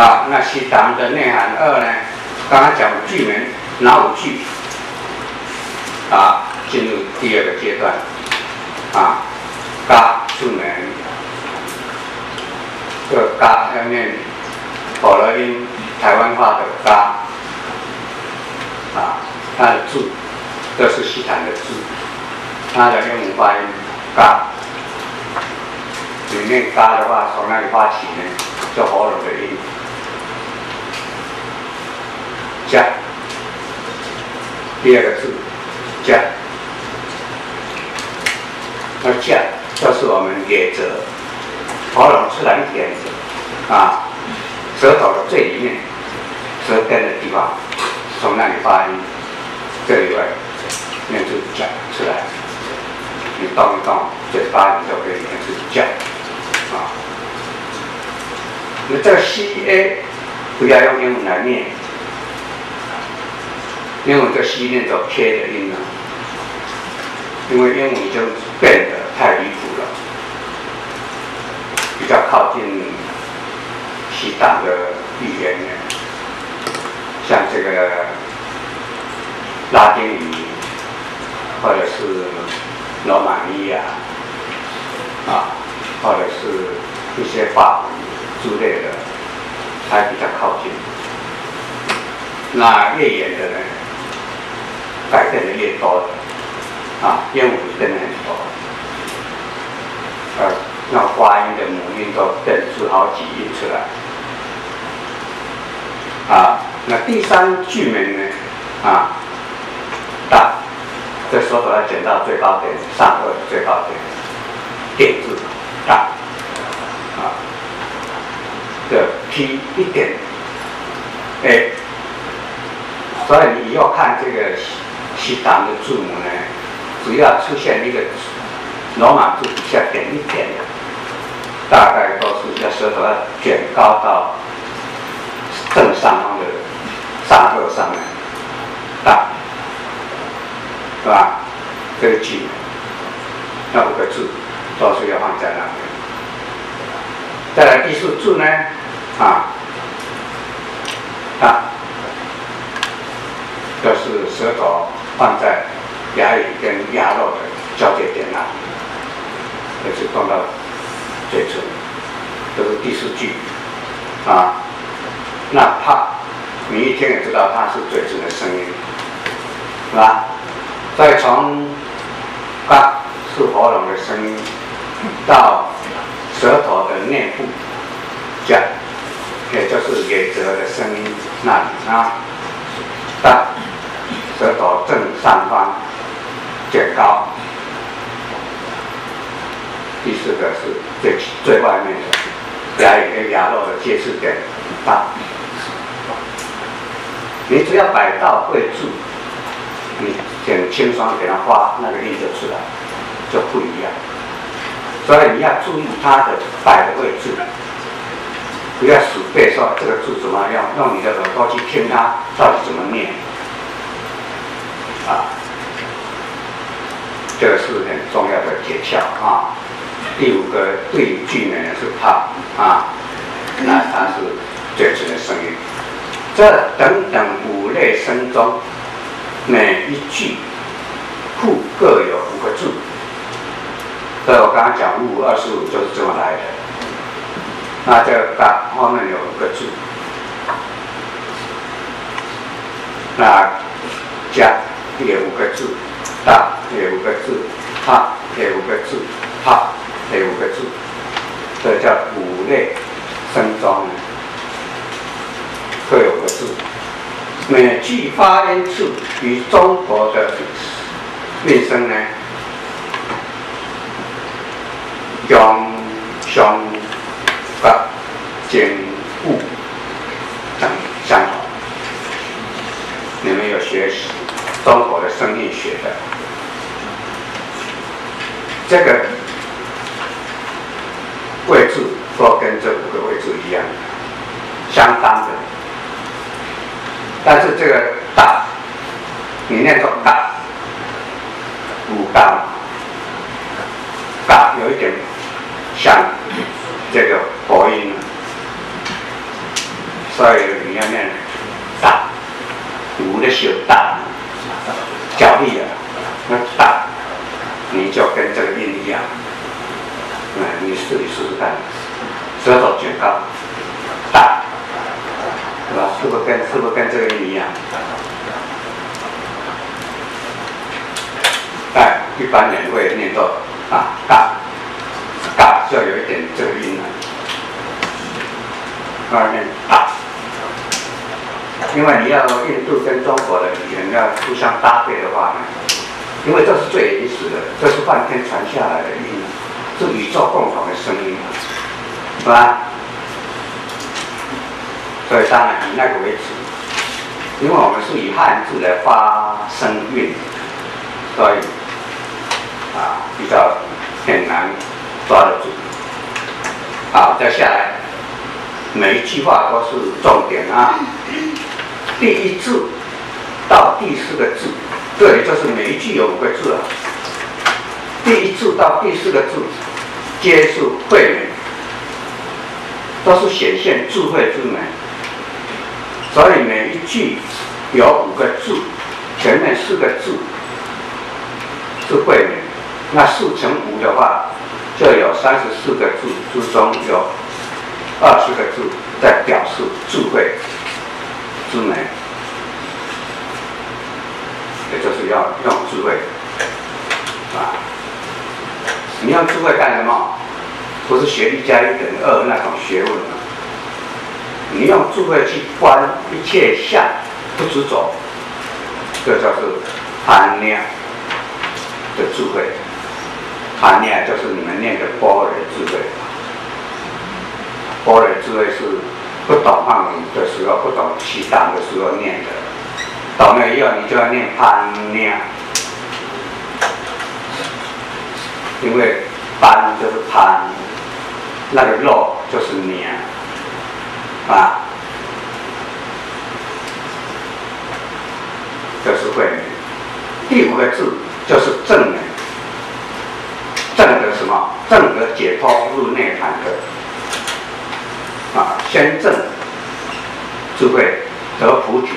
啊，那西堂的内涵二呢？刚刚讲句门哪五句？啊，进入第二个阶段，啊，嘎字门，这个嘎要念保罗音台湾话的嘎，啊，它的字这是西坦的字，它的英文发音嘎，你念嘎的话，从哪里发起呢？就喉咙的音。加，第二个字加，那加就是我们野泽喉咙出来一点啊，舌头的最里面，舌根的地方，从那里发音，这里会念出加出来，你动一动嘴巴，你就可以念出加啊。那这个 C A 不要用英文来念。因为这西念着 K 的音呢，因为英文已经变得太离谱了，比较靠近西党的语言呢，像这个拉丁语或者是罗马尼亚啊，或者是一些法文之类的，还比较靠近。那越远的呢？改变的越多的啊，鹦鹉变得很多，呃，那发音的母音都变出好几音出来啊。那第三句门呢啊，大，这时候要减到最高点，上颚最高点，点字大啊，的 P 一点，哎，所以你要看这个。西藏的字母呢，只要出现一个罗马字底下点一点，大概都是要舌头卷高到正上方的上颚上面，大，是吧？这个句，那五个字都是要放在那边。再来第四字呢，啊，啊，就是舌头。放在牙龈跟牙肉的交界点那里，就是放到嘴唇，这是第四句啊。那怕你一听也知道它是嘴唇的声音，是吧？再从嘎是喉咙的声音，到舌头的内部讲，也就是野泽的声音那里啊，哒。舌头正上方卷高，第四个是最最外面的牙龈跟牙肉的接触点大。你只要摆到位置，你很轻松给它画那个印就出来，就不一样。所以你要注意它的摆的位置，不要死背说这个字怎么样，用你的耳朵去听它到底怎么念。啊，这是很重要的诀窍啊。第五个对句呢是怕啊，那它是嘴唇的声音。这等等五类声中，每一句库各有五个字。所以我刚刚讲五五二十五就是这么来的。那这个大后面有五个字，那加。也五个字，大也五个字，哈也五个字，哈也五个字，这叫五类声中各有个字。每句发音处与中国的韵声呢，用相、发、简、物等相同。你们要学习？上面学的这个位置，都跟这五个位置一样，相当的。但是这个大，你念作大，五大，大有一点像这个佛音，在修大，脚力啊，那大，你就跟这个音一样，嗯，你试一试试看，舌头卷高，大，是吧？是不是跟是不是跟这个音一样？哎，一般人会念作啊大，大就要有一点这个音了，二念大。因为你要印度跟中国的语言要互相搭配的话呢，因为这是最原始的，这是半天传下来的音，是宇宙共同的声音，是吧？所以当然以那个为主，因为我们是以汉字来发声韵，所以啊比较很难抓得住。好，再下来，每一句话都是重点啊。第一字到第四个字，这里就是每一句有五个字啊。第一字到第四个字，皆是慧门，都是显现智慧之门。所以每一句有五个字，前面四个字是慧门，那四乘五的话，就有三十四个字之中有二十个字在表示智慧。智门，也就是要用智慧啊！你用智慧干什么？不是学一加一等于二那种学问吗！你用智慧去观一切相，不执着，这叫做盘念的智慧。盘念就是你们念的般若智慧。般若智慧是。不懂汉语的时候，不懂其他的时候念的，懂了以后你就要念班念，因为班就是潘，那个肉就是念，啊，这是会。第五个字就是正念，什么？正的解脱入内涵的。啊，先正智慧得菩提，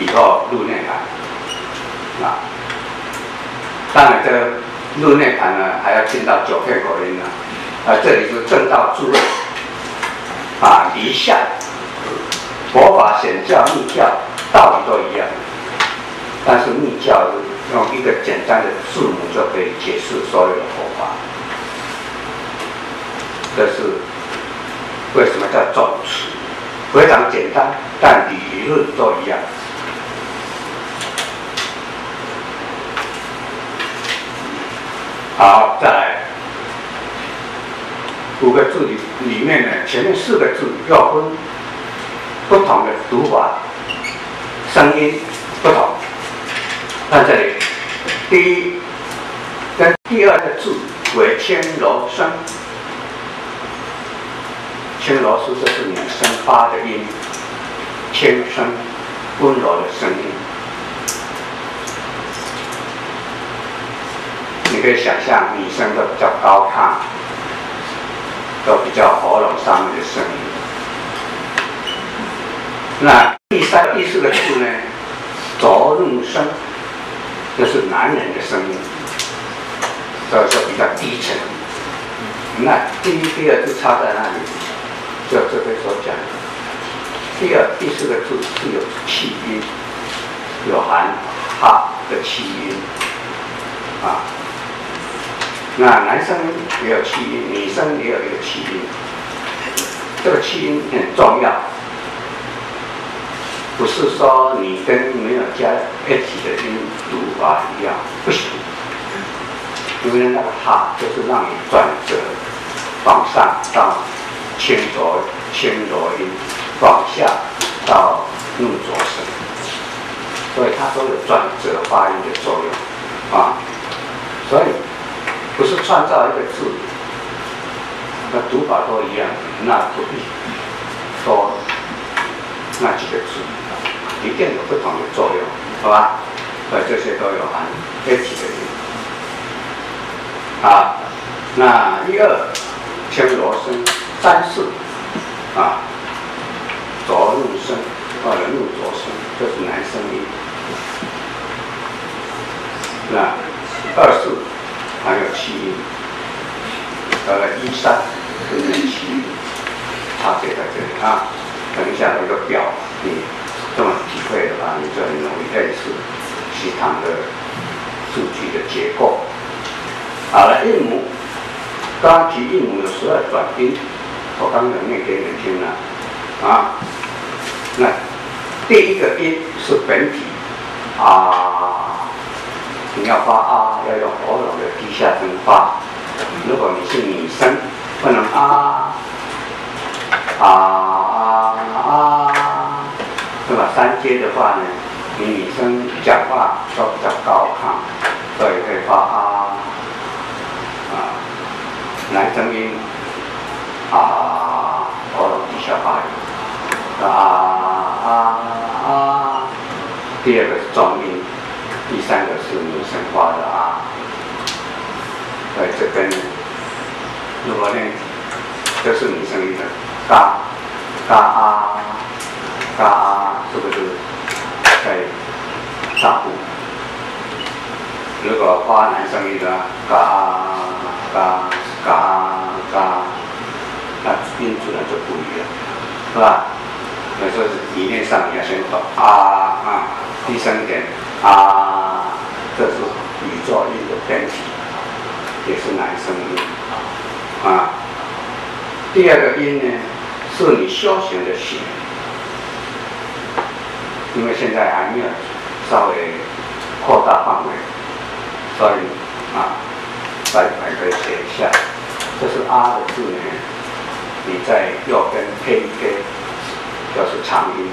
以后入内涵。啊，当然这个入内涵呢，还要进到九片口音呢。啊，这里是正道智慧。啊，离相，佛法显教密教道理都一样，但是密教用一个简单的字母就可以解释所有的佛法。这是。为什么叫总持？非常简单，但理论都一样。好，再来五个字里里面呢，前面四个字要分不同的读法，声音不同。看这里，第一跟第二个字为天柔声。轻柔是这是女生发的音，轻声温柔的声音。你可以想象女生都比较高亢，都比较喉咙上面的声音。那第三、第四个字呢？着入声，这是男人的声音，所以说比较低沉。那第一、第二就差在那里？就这边所讲的，第二、第四个字是有气音，有含哈的气音啊。那男生也有气音，女生也有一个气音。这个气音很重要，不是说你跟没有加 h 的音读法一样，不行。因为那个哈就是让你转折往上到。轻浊轻浊音往下到怒浊声，所以它都有转折发音的作用啊。所以不是创造一个字，那读法都一样，那不必说那几个字，一定有不同的作用，好吧？所以这些都有含 H 的音。好，那一二轻浊声。三四啊，着入声或者入着声，这是男生音。那二四还有七音，呃一三跟七音差别在这里啊。等一下有一个表，你这么体会的话，你就很容易认识西唐的数据的结构。好了，韵母，刚刚提韵母有十二转音，我刚刚念给你们听了啊。那第一个音是本体啊，你要发啊，要用喉咙的低下声发。如果你是女生，不能啊啊啊，对吧？三阶的话呢，你女生讲话都比较高亢，所以可以发啊啊，男生音啊。啊啊！第二个是重音，第三个是女生化的啊。在这边，如果练，这是女生音的，嘎嘎啊嘎啊，是不是在上部？如果发男生音的，嘎嘎嘎嘎，那音自然就不一样，是吧？所以说理念上你要先懂啊啊，第三点啊，这是宇宙音的本体，也是男生音啊。第二个音呢，是你修行的行，因为现在还没有稍微扩大范围，所以啊，大家可以写一下，这是啊的字呢，你在右边配一个。就是长音，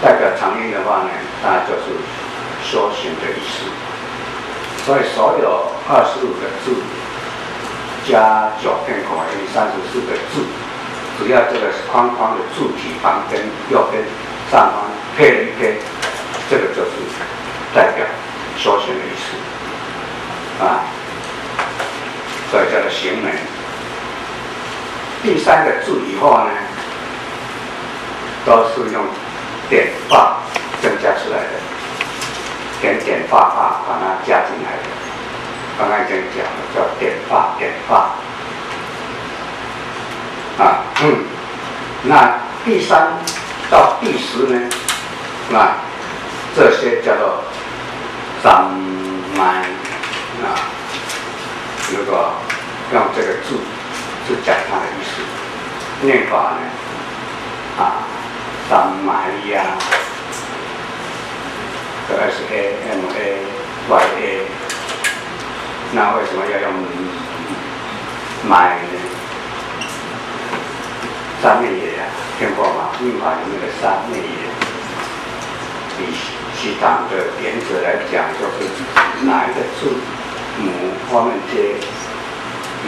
代表长音的话呢，那就是修行的意思。所以所有二十五个字加九片口音，三十四个字，只要这个框框的字体旁边、右边、上方配一根，这个就是代表修行的意思啊。所以叫做行门。第三个字以后呢？都是用点化增加出来的，点点化化把它加进来的。刚刚已经讲了，叫点化点化。啊，嗯，那第三到第十呢？那这些叫做三麦啊。如果用这个字是讲它的意思，念法呢，啊。三玛利亚，这 S A M A Y A，那为什么要用买呢？三昧耶呀，听过吗？密法里面的三昧耶，以西藏的原则来讲，就是哪一个字。母后面接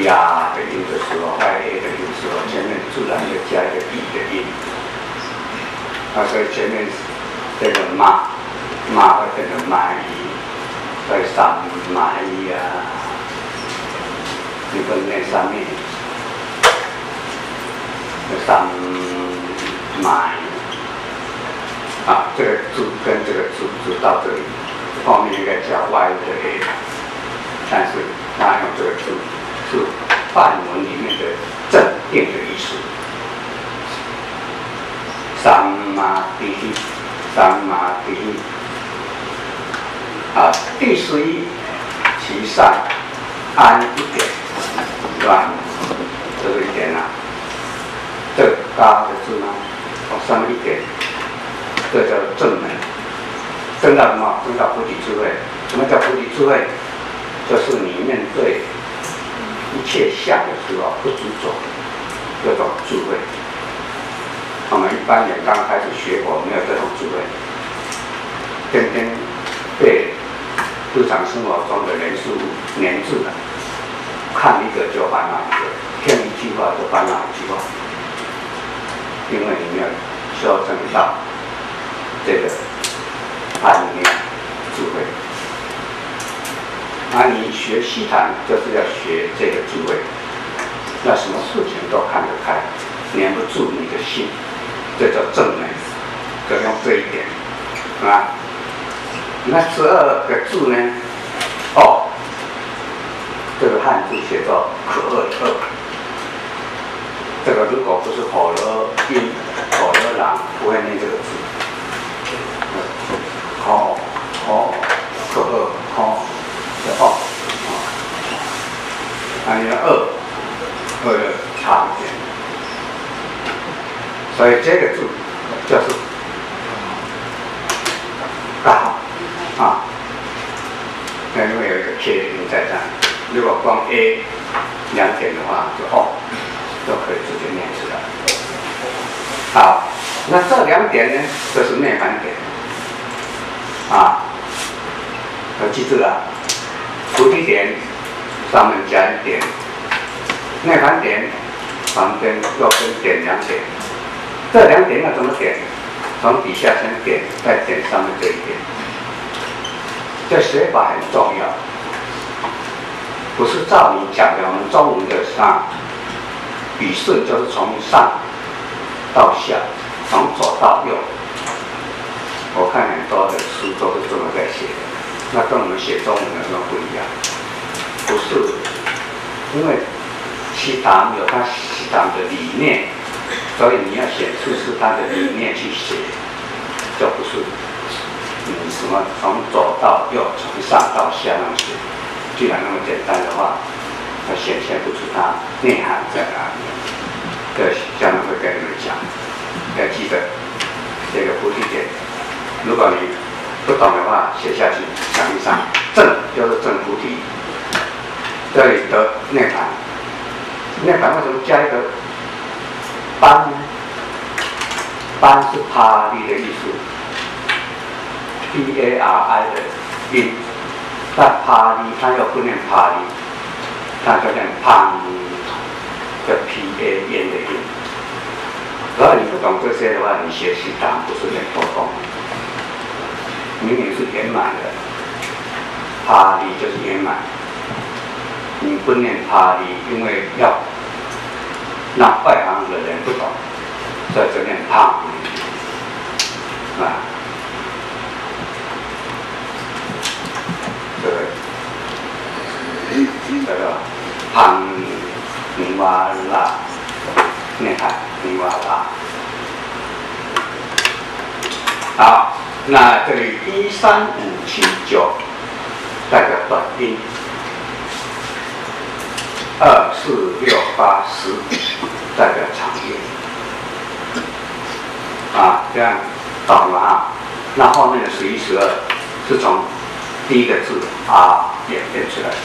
呀的音的时候，Y A 的音的时候，前面自然就加一个 B 的音。啊，所以前面这个马马会变成蚂蚁，所以三蚂蚁啊，你不能念上面，三蚂蚁啊，这个字跟这个字就到这里，后面应该加 Y 的 A，但是他用这个字是范文里面的正定的意思。三马地，三马地。啊，第十一，其上安一点，是吧？这个一点啊，这嘎的字呢，往上面一点，这叫正门。正到什么？正到菩提智慧。什么叫菩提智慧？就是你面对一切相的时候不执着，这种智慧。我们一般人刚开始学佛，没有这种智慧，天天被日常生活中的人事物黏住了，看一个就烦恼一个，听一句话就烦恼一句话，因为你没有修正到这个安念智慧。那你学西禅就是要学这个智慧，那什么事情都看得开，黏不住你的心。这叫正能量，要用这一点，啊。那十二个字呢？哦，这个汉字写到可乐乐，这个如果不是可了音、可了朗，不会念这个字。好、好、哦，可乐，好、哦，好、哦，啊，你的二，二。所以这个字就是刚好啊，那因为有一个撇在这，如果光 A 两点的话，就哦，都可以直接念出来。好，那这两点呢，就是内反点啊，要记住了，菩提点上面加一点，内反点旁边要分点两点。这两点要怎么点？从底下先点，再点上面这一点。这写法很重要，不是照你讲的。我们中文的上笔顺就是从上到下，从左到右。我看很多的书都是这么在写的，那跟我们写中文的时候不一样。不是，因为西唐有他西唐的理念。所以你要显出是他的理念去写，就不是嗯什么从左到右，从上到下那么写。既然那么简单的话，它显现不出它内涵在哪里。这下面会跟你们讲，要记得这个菩提点。如果你不懂的话，写下讲一上正就是正菩提，这里的内涵，内涵为什么加一个？班呢？班是帕利的意思，P A R I 的音，但帕利它又不念帕利，它就念潘，叫 P A N 的音。如果你不懂这些的话，你写习当然不是念破功，明明是圆满的，帕利就是圆满，你不念帕利，因为要。那外行的人不懂，在这边胖啊，这个这个胖泥瓦拉，你看尼瓦拉。好，那这里一三五七九代表短音。二四六八十代表长音啊，这样懂了啊？那后面的十一、十二是从第一个字啊演变出来的。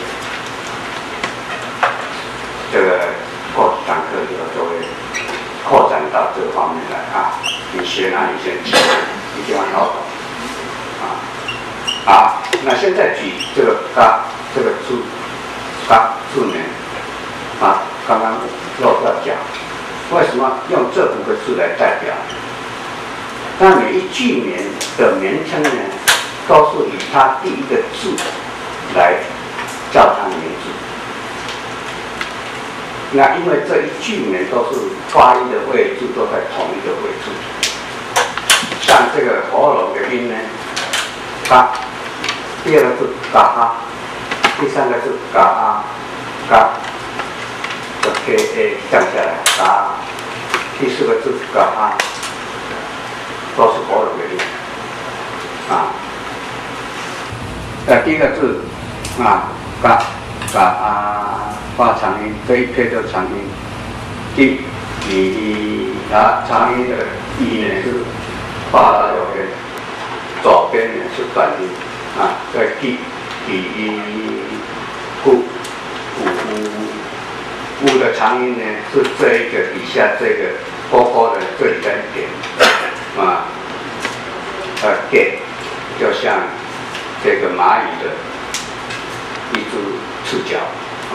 这个过几堂课以后就会扩展到这个方面来啊。你学哪里先记，一定要搞懂啊。好，那现在举这个嘎这个字嘎字呢？啊，刚刚又要讲，为什么用这五个字来代表？那每一句名的名称呢，都是以它第一个字来叫。那因为这一句呢都是发音的位置都在同一个位置，像这个喉咙的音呢，嘎，第二个字嘎啊，第三个字嘎啊，嘎。这 K A 降下来，嘎，第四个字嘎啊，都是喉咙的音啊。那第一个字啊，嘎嘎啊，发长音，这一撇就长音。第一啊，长音的一呢是发到右边，左边呢是短音啊。在第第一呼呼。五的长音呢是这一个底下这个高高的这里的一点啊，呃，点就像这个蚂蚁的一只触角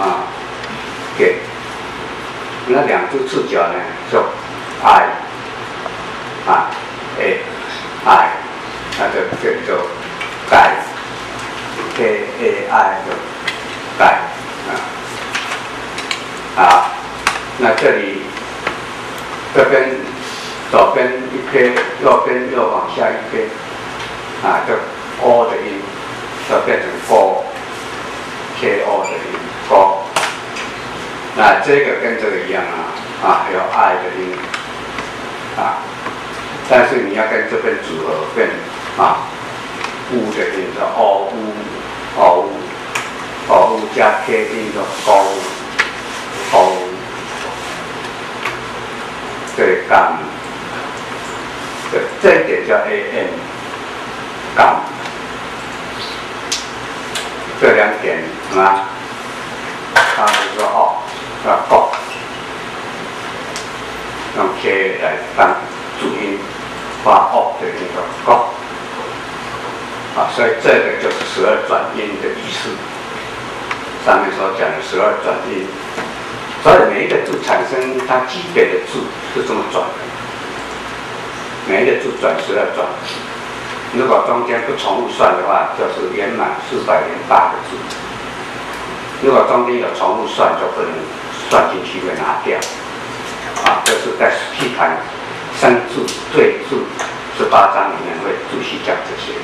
啊，给。那两只触角呢就 i 啊 a i，那就这就改 k a i 就改啊。啊，那这里这边左边一撇，右边又往下一撇，啊，这 o 的音就变成 o，k o 的音。那这个跟这个一样啊，啊，有爱的音啊，但是你要跟这边组合变啊，乌的音叫哦乌哦乌哦乌加 K 音叫高高，对杠，对这一点叫 A N 杠，这两点啊，他们说哦。啊，高，用 K 来当主音，发哦的那个高，啊，所以这个就是十二转音的意思。上面所讲的十二转音，所以每一个字产生它基本的字是这么转的，每一个字转十二转。如果中间不重复算的话，就是圆满四百零八个字。如果中间有重复算，就不能。算进去会拿掉，啊，这是在细谈生字对柱十八章里面会仔细讲这些。